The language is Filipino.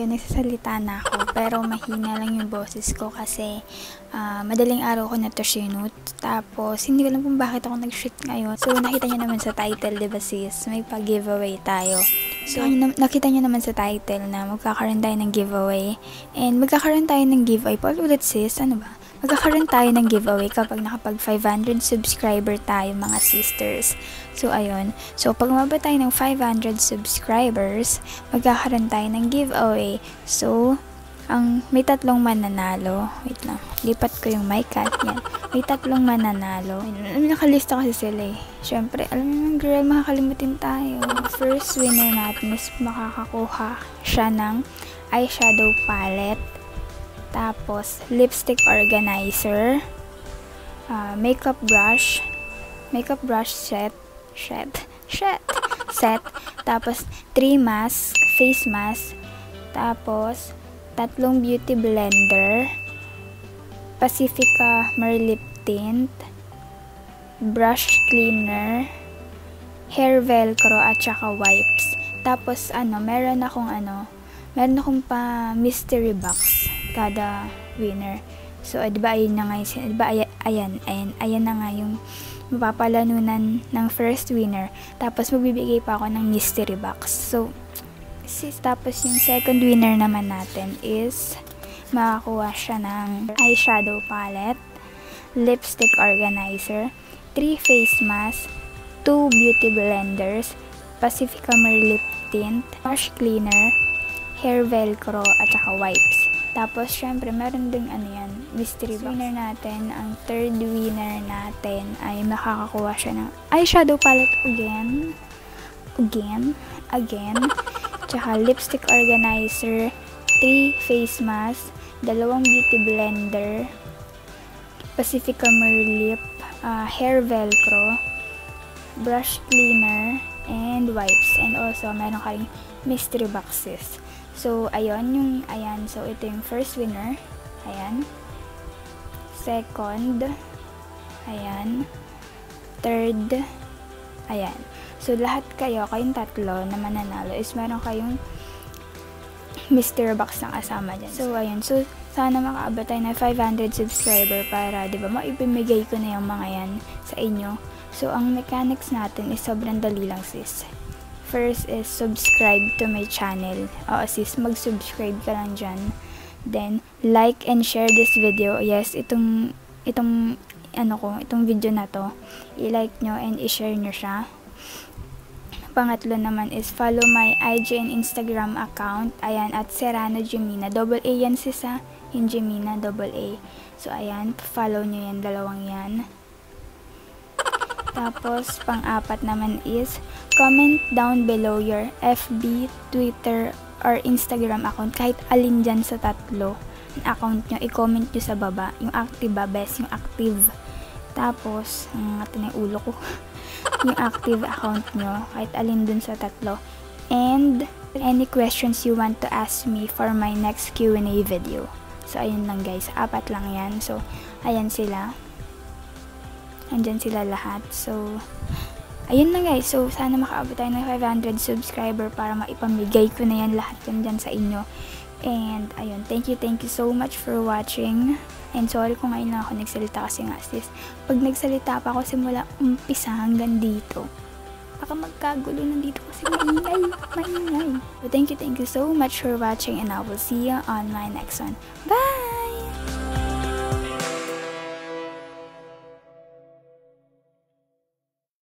ayun, nagsasalita na ako. Pero mahina lang yung boses ko kasi uh, madaling araw ko na to sinut. Tapos, hindi ko alam kung bakit ako nag-shoot ngayon. So, nakita niyo naman sa title, di ba sis? May pag-giveaway tayo. So, nakita niyo naman sa title na magkakaroon tayo ng giveaway. And magkakaroon tayo ng giveaway. Paulit sis, ano ba? Magkakaroon tayo ng giveaway kapag nakapag 500 subscriber tayo mga sisters. So, ayun. So, pag mababa tayo ng 500 subscribers, magkakaroon tayo ng giveaway. So, ang may tatlong mananalo. Wait lang. Lipat ko yung mic at yan. May tatlong mananalo. Nakalista kasi sila eh. Siyempre, alam mo girl, makakalimutin tayo. First winner natin is makakakuha siya ng eyeshadow palette tapos, lipstick organizer, uh, makeup brush, makeup brush set, set, set, set, tapos, 3 mask, face mask, tapos, tatlong beauty blender, Pacifica Mer Lip Tint, brush cleaner, hair velcro, at saka wipes. Tapos, ano, meron akong ano, meron akong pa mystery box kada winner. So, di ba, ayun na nga di ba, ayan, ayan, ayan, na nga yung mapapalanunan ng first winner. Tapos, magbibigay pa ako ng mystery box. So, sis, tapos yung second winner naman natin is makakuha siya ng eyeshadow palette, lipstick organizer, 3 face mask, 2 beauty blenders, Pacifica Mer lip tint, brush cleaner, hair velcro, at saka wipes. Tapos, syempre, meron ding ano yan, mystery box. Winner natin, ang third winner natin ay makakakuha siya ng eyeshadow palette again. Again. Again. Tsaka lipstick organizer, 3 face mask, dalawang beauty blender, Pacifica Merlip, uh, hair velcro, brush cleaner, and wipes. And also, meron ka mystery boxes. So, ayun, yung, ayan, so ito yung first winner, ayan, second, ayan, third, ayan. So, lahat kayo, kayong tatlo na mananalo is meron kayong mystery box na kasama dyan. So, ayun. So, sana makaabot tayo ng 500 subscriber para, di ba, maipimigay ko na yung mga yan sa inyo. So, ang mechanics natin is sobrang dali lang sis. First is subscribe to my channel. Oo sis, mag-subscribe ka lang dyan. Then, like and share this video. Yes, itong, itong, ano ko, itong video na to. I-like nyo and i-share nyo siya. Pangatlo naman is follow my IG and Instagram account. Ayan, at Serrano Jimina. Double A yan sis ha. Yung Jimina, double A. So, ayan, follow nyo yan, dalawang yan. Tapos, pang-apat naman is, comment down below your FB, Twitter, or Instagram account. Kahit alin dyan sa tatlo account nyo, i-comment nyo sa baba. Yung active ba, best yung active. Tapos, ang um, na ulo ko. yung active account nyo, kahit alin dun sa tatlo. And, any questions you want to ask me for my next Q&A video. So, ayun lang guys. Apat lang yan. So, ayan sila. Andyan sila lahat. So, ayun na guys. So, sana makaabot tayo ng 500 subscriber para maipamigay ko na yan lahat yan sa inyo. And, ayun. Thank you, thank you so much for watching. And sorry kung ngayon lang ako nagsalita kasi nga sis. Pag nagsalita pa ako simula umpisa hanggang dito, baka magkagulo na dito kasi maingay, maingay. So, thank you, thank you so much for watching and I will see you on my next one. Bye!